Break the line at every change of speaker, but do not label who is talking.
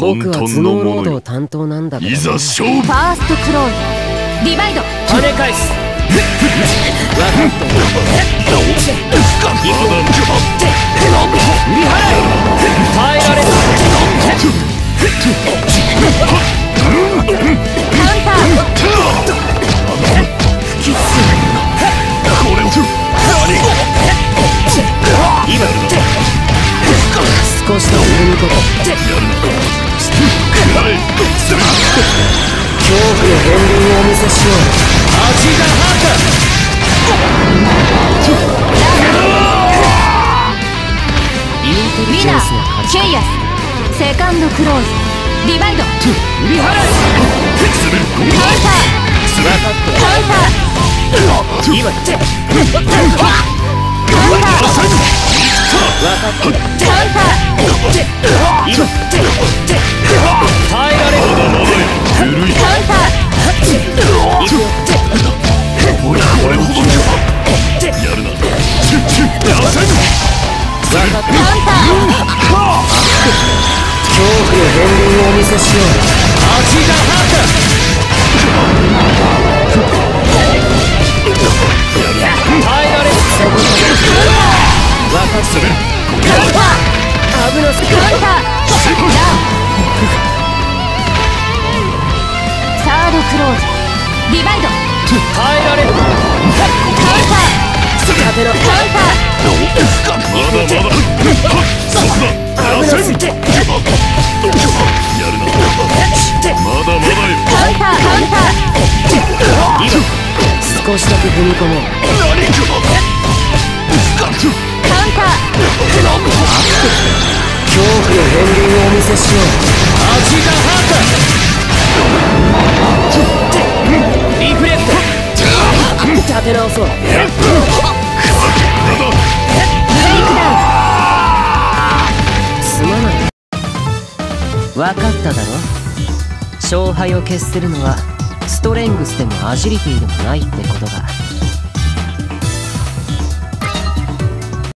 僕は頭脳労働担当なんだ
いざ勝負。
ファーストクローズディバイド。
跳ね返す。
カウンター
これを。
今少しの踏み込む
食らえする
恐怖の片鱗をお見せしよう味がインテリジェン
ウィナ
スの勝ち
ーケイアスセカンドクローズディバイド
振り払え
する
カウンターカウンター
今
カウンターカウンター
今
カウンター。
恐怖の片鱗をお見せしよう味が耐えられるそこ分かってる
カウンター
危なすぎる
カウンターダウンサードクロカンタ
少しだけ踏み込もう
カウンター
恐怖の片鱗をお見せしようリフレクト立て直そう分かっただろ？勝敗を決するのはストレングスでもアジリティでもないってことだ。